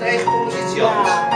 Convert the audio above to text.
Đây 交